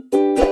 Música